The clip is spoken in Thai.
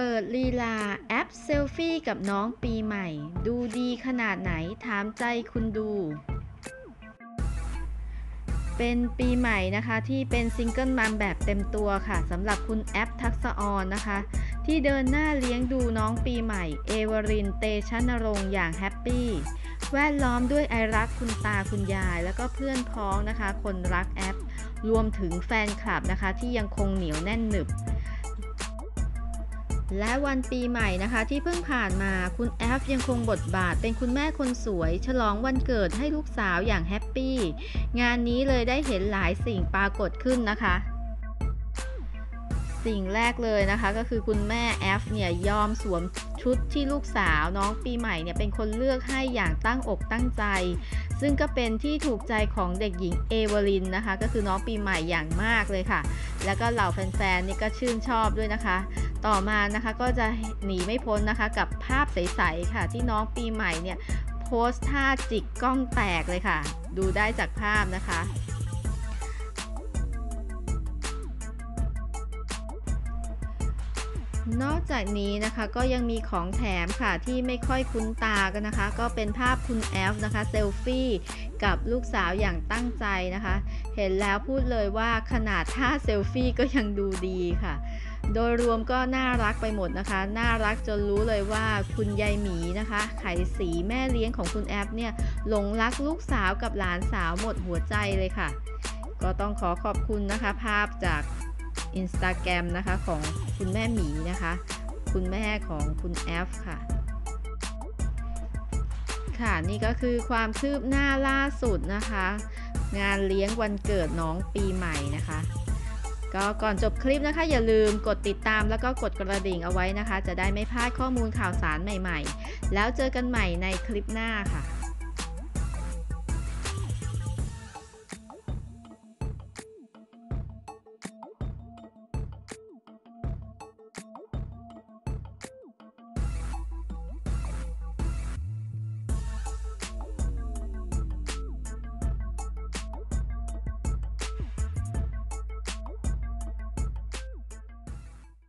เปิดลีลาแอฟเซลฟี่กับน้องปีใหม่ ดูดีขนาดไหนถามใจคุณดู เป็นปีใหม่นะคะที่เป็น single mom แบบเต็มตัวค่ะสำหรับคุณแอฟ ทักษอรนะคะ ที่เดินหน้าเลี้ยงดูน้องปีใหม่ เอวาริณ เตชะณรงค์อย่าง happy แวดล้อมด้วยไอรักคุณตาคุณยาย แล้วก็เพื่อนพ้องนะคะ คนรักแอฟ รวมถึงแฟนคลับนะคะที่ยังคงเหนียวแน่นหนึบ และวันปีใหม่นะคะ ที่เพิ่งผ่านมาคุณแอฟยังคงบทบาทเป็นคุณแม่คนสวย ฉลองวันเกิดให้ลูกสาวอย่างแฮปปี้ งานนี้เลยได้เห็นหลายสิ่งปรากฏขึ้นนะคะ สิ่งแรกเลยนะคะก็คือคุณแม่แอฟเนี่ยยอมสวมชุดที่ลูกสาวน้องปีใหม่เนี่ยเป็นคนเลือกให้อย่างตั้งอกตั้งใจ ซึ่งก็เป็นที่ถูกใจของเด็กหญิงเอเวอรินนะคะ ก็คือน้องปีใหม่อย่างมากเลยค่ะ แล้วก็เหล่าแฟนๆนี่ก็ชื่นชอบด้วยนะคะ ต่อมานะคะก็จะหนีไม่พ้นนะคะกับภาพใสๆค่ะ ที่น้องปีใหม่เนี่ยโพสท่าจิกกล้องแตกเลยค่ะ ดูได้จากภาพนะคะ นอกจากนี้นะคะก็ยังมีของแถมค่ะที่ไม่ค่อยคุ้นตากันนะคะ ก็เป็นภาพคุณแอฟนะคะเซลฟี่กับลูกสาวอย่างตั้งใจนะคะ เห็นแล้วพูดเลยว่าขนาดท่าเซลฟี่ก็ยังดูดีค่ะ โดยรวมก็น่ารักไปหมดนะคะ น่ารักจนรู้เลยว่าคุณยายหมีนะคะ ไขสีแม่เลี้ยงของคุณแอฟเนี่ยหลงรักลูกสาวกับหลานสาวหมดหัวใจเลยค่ะ ก็ต้องขอขอบคุณนะคะ ภาพจาก อินสตาแกรมนะคะของคุณแม่หมีนะคะ คุณแม่ของคุณแอฟค่ะค่ะนี่ก็คือความคืบหน้าล่าสุดนะคะ งานเลี้ยงวันเกิดน้องปีใหม่นะคะ ก็ก่อนจบคลิปนะคะ อย่าลืมกดติดตามแล้วก็กดกระดิ่งเอาไว้นะคะ จะได้ไม่พลาดข้อมูลข่าวสารใหม่ๆ แล้วเจอกันใหม่ในคลิปหน้าค่ะ